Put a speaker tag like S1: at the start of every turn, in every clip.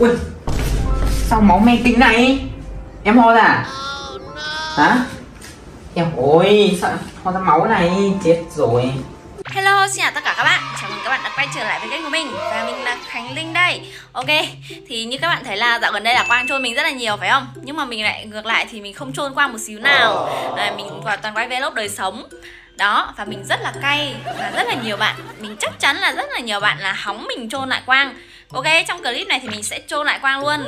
S1: ui. Sao máu me kinh này? Em ho ra à? hả? Em ôi sao ho ra máu này? Chết rồi.
S2: Hello, xin chào tất cả các bạn. Chào mừng các bạn đã quay trở lại với kênh của mình. Và mình là Khánh Linh đây. Ok, thì như các bạn thấy là dạo gần đây là Quang trôn mình rất là nhiều phải không? Nhưng mà mình lại ngược lại thì mình không trôn Quang một xíu nào. À, Mình toàn quay vlog đời sống. Đó và mình rất là cay và rất là nhiều bạn. Mình chắc chắn là rất là nhiều bạn là hóng mình trôn lại quang. Ừ. ok trong clip này thì mình sẽ trôn lại quang luôn.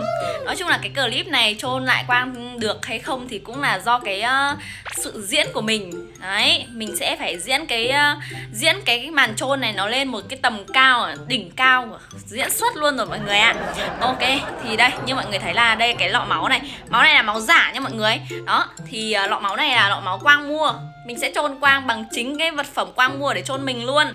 S2: Nói chung là cái clip này trôn lại quang được hay không thì cũng là do cái uh, sự diễn của mình. Đấy mình sẽ phải diễn cái uh, diễn cái màn trôn này nó lên một cái tầm cao đỉnh cao diễn xuất luôn rồi mọi người ạ. Ok thì đây như mọi người thấy là đây cái lọ máu này. Máu này là máu giả nha mọi người. Đó thì uh, lọ máu này là lọ máu quang mua mình sẽ chôn quang bằng chính cái vật phẩm quang mua để chôn mình luôn.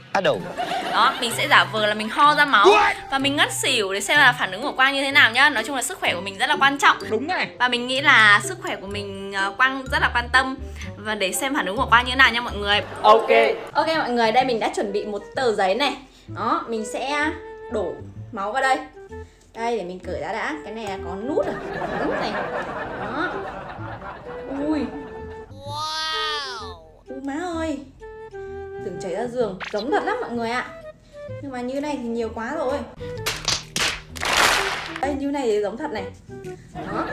S2: Đó mình sẽ giả vờ là mình ho ra máu và mình ngất xỉu để xem là phản ứng của quang như thế nào nhá. Nói chung là sức khỏe của mình rất là quan trọng.
S1: Đúng này.
S2: Và mình nghĩ là sức khỏe của mình ờ, quang rất là quan tâm. Và để xem phản ứng của quang như thế nào nha mọi người.
S1: Ok.
S2: Ok mọi người đây mình đã chuẩn bị một tờ giấy này. Đó mình sẽ đổ máu vào đây. Đây để mình cởi ra đã. Cái này là có nút à nút này. Đó má ơi, Tưởng chảy ra giường, Giống thật lắm mọi người ạ. Nhưng mà như này thì nhiều quá rồi. Đây, như này thì giống thật này. Đó.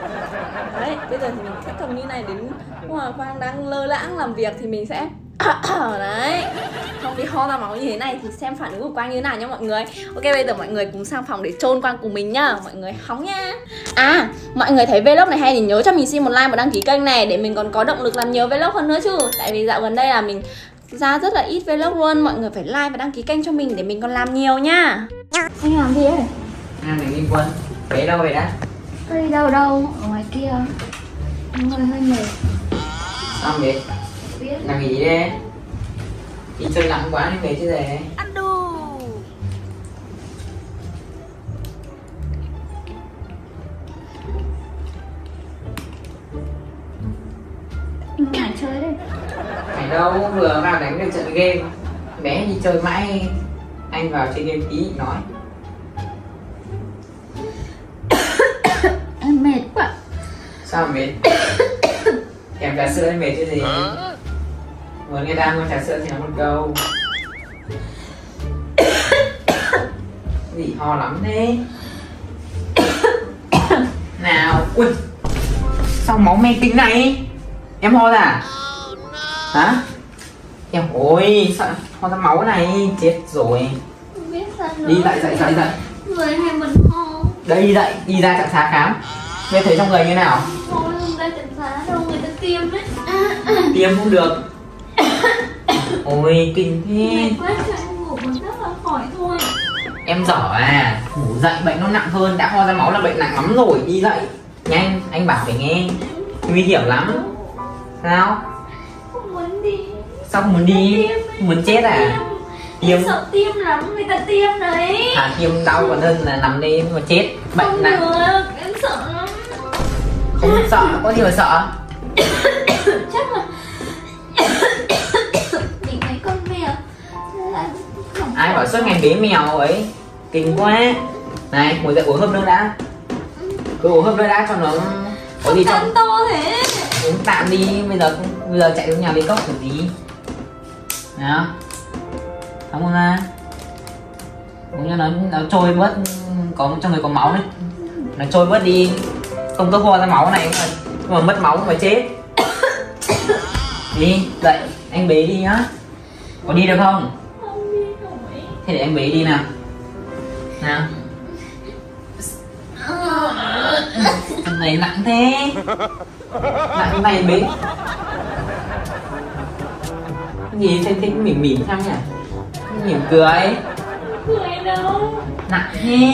S2: Đấy, bây giờ thì mình sẽ cầm như này đến Lúc mà Quang đang lơ lãng làm việc thì mình sẽ Đấy. Không đi ho ra máu như thế này thì xem phản ứng của Quang như thế nào nha mọi người. Ok bây giờ mọi người cùng sang phòng để trôn Quang cùng mình nhá. Mọi người hóng nha. À mọi người thấy vlog này hay thì nhớ cho mình xin một like và đăng ký kênh này Để mình còn có động lực làm nhiều vlog hơn nữa chứ. Tại vì dạo gần đây là mình ra rất là ít vlog luôn. Mọi người phải like và đăng ký kênh cho mình để mình còn làm nhiều nha. Anh làm gì ấy?
S1: à mình đi quân bé đâu vậy đã?
S3: Đi đâu đâu, ở ngoài kia. Người hơi mệt
S1: sao vậy Làm gì đấy đi chơi nặng quá nên về chứ gì
S2: Ăn đù
S3: Mải chơi đây
S1: phải đâu vừa vào đánh được trận game. Bé đi chơi mãi anh vào chơi game tí nói.
S3: Em mệt quá.
S1: Sao mệt? Kèm trà sữa anh mệt chứ gì muốn nghe ta mua trà sữa thì nó một câu. Gì ho lắm thế? Nào ui sao máu me kinh này? Em ho ra à? hả? Em ôi sao ho ra máu này? Chết rồi. Đi dậy dậy dậy dậy.
S3: Người hay mình ho.
S1: Đây đi dậy đi ra trạm xá khám. Nghe thấy trong người như nào?
S3: Không ra trận phá đâu, người ta tiêm ấy
S1: tiêm không được ôi kinh thế.
S3: Mệt quá cho em ngủ một giấc là khỏi thôi.
S1: Em dở à ngủ dậy bệnh nó nặng hơn đã ho ra máu là bệnh nặng lắm rồi đi dậy. Nhanh anh bảo phải nghe nguy hiểm lắm. Sao?
S3: Không muốn đi.
S1: Sao không muốn đi? Muốn chết à?
S3: Tiêm. Sợ tiêm lắm, người ta tiêm đấy.
S1: À tiêm đau còn hơn là nằm đây mà chết bệnh
S3: Không
S1: nặng.
S3: được, em sợ lắm.
S1: Không sợ có gì mà sợ.
S3: Chắc là
S1: ai bảo suốt ngày bế mèo ấy kinh quá. Này ngồi dậy uống hớp nước đã. Cứ uống hớp nước đã cho nó có gì trong.
S3: To thế.
S1: Uống tạm đi bây giờ bây giờ chạy xuống nhà lấy cốc kiểu gì nào không ra uống cho nó nó trôi bớt có trong người có máu đấy. Nó trôi bớt đi. Không có ho ra máu này mà, mà mất máu mà chết. Đi dậy anh bế đi nhá. Có đi được không
S3: Không
S1: thế để em bế đi nào. Nào. Thằng này nặng thế. Nặng này bế. Cái gì xem thích mỉm mỉm sao nhỉ? Mỉm cười
S3: Cười đâu
S1: nặng thế.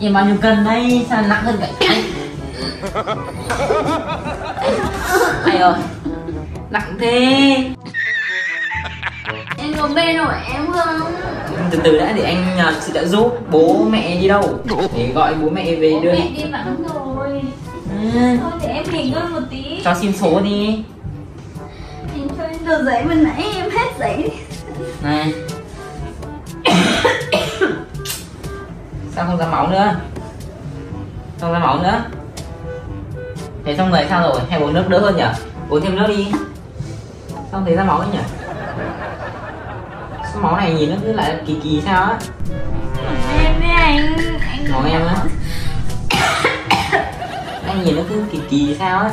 S1: Vậy bao nhiêu cân đây? Sao nặng hơn cả anh? Ai ơi. Nặng thế.
S3: Em có bê nổi em không?
S1: từ từ đã để anh nhờ chị đã giúp bố mẹ đi đâu? Để gọi bố mẹ về
S3: Bố
S1: đưa.
S3: mẹ đi vắng rồi.
S1: Ừ,
S3: Thôi để em nghỉ ngơi một tí.
S1: Cho xin số đi.
S3: Em cho em tờ giấy mà nãy em hết giấy.
S1: Này. Sao không ra máu nữa? Không ra máu nữa? Thế xong rồi sao rồi? Hay uống nước đỡ hơn nhỉ uống thêm nước đi. Xong thấy ra máu ấy nhỉ sao máu này nhìn nó cứ lại kỳ kỳ sao á.
S2: Em với anh. Anh
S1: máu em á. Anh nhìn nó cứ kỳ kỳ sao á.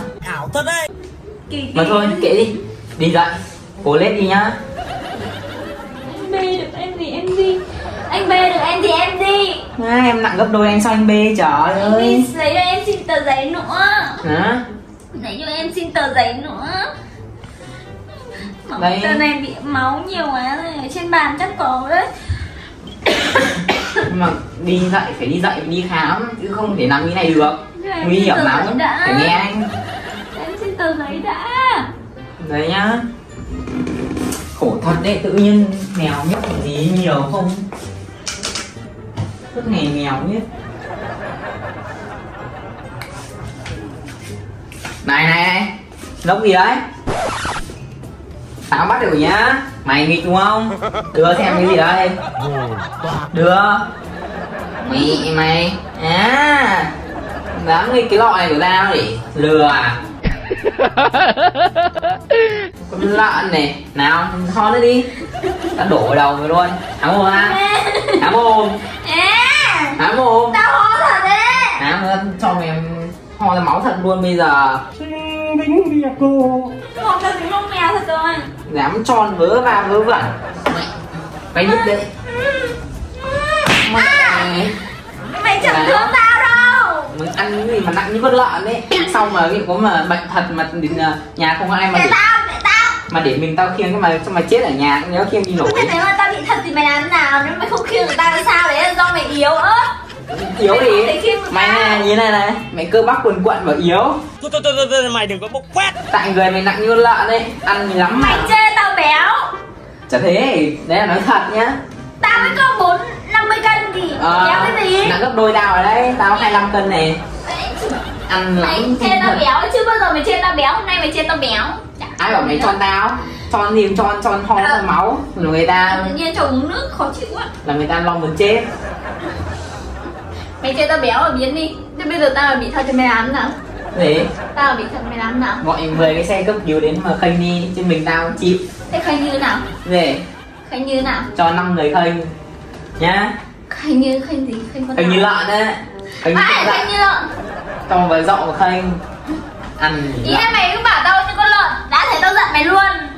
S2: Kỳ kỳ.
S1: Mà thôi kệ đi. Đi dậy. Cố lên đi nhá.
S2: Anh bê được em thì em đi. Anh bê được em thì em đi.
S1: À, em nặng gấp đôi anh sao anh bê trời
S2: anh
S1: ơi.
S2: đi lấy cho em xin tờ giấy nữa.
S1: Hả?
S2: Lấy cho em xin tờ giấy nữa Mà
S1: Đây.
S2: tờ này bị máu nhiều quá rồi trên bàn chắc có đấy.
S1: Mà đi dậy phải đi dậy đi khám chứ không thể nằm như này được.
S2: Em
S1: nguy hiểm lắm.
S2: đã.
S1: phải nghe anh.
S2: Em xin tờ giấy đã.
S1: Đấy nhá. Khổ thật đấy tự nhiên nghèo nhất gì nhiều không? Suốt ngày nghèo nhất này này này. Lốc gì đấy tao bắt được nhá. Mày nghịch đúng không? Đưa xem cái gì đây đưa. Mày mày. À. Dám nghịch cái lọ này của tao để lừa à? Con lợn này. Nào ho nữa đi. Tao đổ vào đầu mày luôn. Há mồm ha há mồm.
S2: À
S1: há mồm.
S2: Tao ho thật đấy.
S1: Há mồm. Cho mày ho ra máu thật luôn bây giờ
S2: ho thật tính lông mèo thật rồi?
S1: Dám tròn vớ va vớ vẩn. Mày. Đứt đấy. Mày
S2: mày chẳng
S1: Dạ.
S2: thương tao đâu.
S1: Mày ăn cái gì mà nặng như con lợn đấy xong mà cái có mà bệnh thật mà đến ờ, nhà không có ai mà
S2: để
S1: để,
S2: tao để tao.
S1: mà để mình tao khiêng cái mà cho mày chết ở nhà nhớ khiêng đi nổi.
S2: Thế nếu mà tao bị thật thì mày làm thế nào? Nếu mày không khiêng được tao thì sao? Đấy là do mày yếu ớt
S1: yếu
S2: Mày
S1: thì mày này như này này. Mày cơ bắp quần quận và yếu.
S4: Thôi thôi thôi, thôi mày đừng có bốc quét
S1: tại người mày nặng như lợn đấy ăn lắm
S2: mày
S1: mà
S2: chê tao béo.
S1: Chả thế đấy là nói thật nhá.
S2: Tao mới có bốn năm mươi cân thì
S1: Ờ,
S2: béo cái gì?
S1: nặng gấp đôi tao ở đây tao 25 cân này. Ăn
S2: mày
S1: lắm
S2: chê tao béo chứ bao giờ mày chê tao béo? Hôm nay mày chê tao béo. Chả
S1: ai bảo mày tròn tao? Tròn gì tròn tròn ho
S2: Ờ.
S1: ra máu. Người ta
S2: tự nhiên cho uống nước khó chịu quá.
S1: là người ta lo muốn chết
S2: mày chê tao béo ở biến đi. Thế bây giờ tao là bị thật thì mày thế nào?
S1: Để
S2: tao là bị thật mày thế nào?
S1: Gọi 10 cái xe cấp cứu đến mà khênh đi chứ mình tao chịu.
S2: Thế khanh như nào?
S1: Để
S2: khanh như nào?
S1: Cho 5 người khênh. Nhá.
S2: Khanh như khanh gì? Khanh con
S1: khênh như lợn á khênh như lợn.
S2: như lợn.
S1: Cho vào dọ mà khênh. Ăn
S2: ý là mày cứ bảo tao như con lợn. Đã thấy tao giận mày luôn.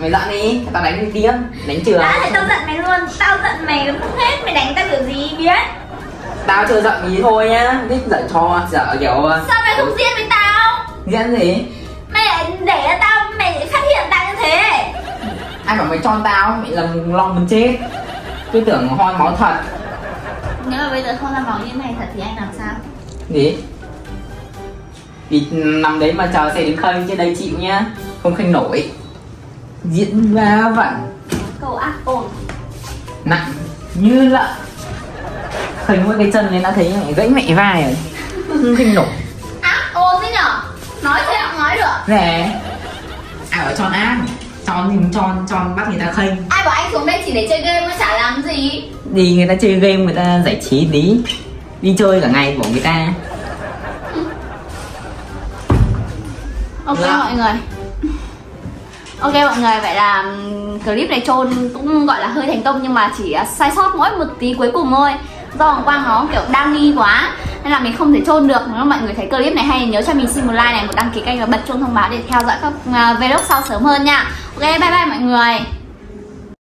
S1: Mày giận đi. Tao đánh đi tiếp đánh trường.
S2: Đã thấy tao giận mày luôn. Tao giận mày không hết. Mày đánh tao kiểu gì biết
S1: tao chưa giận gì thôi nhá. Thích giận cho dở kiểu ờ,
S2: sao mày không diễn với tao?
S1: Diễn gì?
S2: Mày lại để tao mày phát hiện tao như thế.
S1: Ai bảo mày cho tao mày làm lo muốn chết. Cứ tưởng hoi máu thật.
S2: Nếu mà bây giờ không làm máu như này thật thì anh làm sao?
S1: Gì? Vì nằm đấy mà chờ xe đến khênh trên đây chịu nhá. Không khênh nổi. Diễn va vặn
S2: câu ác ôn.
S1: Nặng như lợn khênh mỗi cái chân lên đã thấy gãy mẹ vai rồi. Khênh nổi
S2: ác ôn thế nhở? Nói thế không nói được.
S1: Nè. Ai bảo tròn ác tròn thì tròn tròn bắt người ta khênh.
S2: Ai bảo anh xuống đây chỉ để chơi game mà chả làm gì?
S1: Đi người ta chơi game người ta giải trí tí. Đi chơi cả ngày của người ta.
S2: Ok
S1: Dạ.
S2: mọi người. Ok mọi người vậy là clip này trôn cũng gọi là hơi thành công nhưng mà chỉ à, sai sót mỗi một tí cuối cùng thôi do Hoàng Quang nó kiểu đang nghi quá. Nên là mình không thể chôn được. Nếu mọi người thấy clip này hay nhớ cho mình xin một like này, một đăng ký kênh và bật chuông thông báo để theo dõi các à, vlog sau sớm hơn nha. Ok, bye bye mọi người.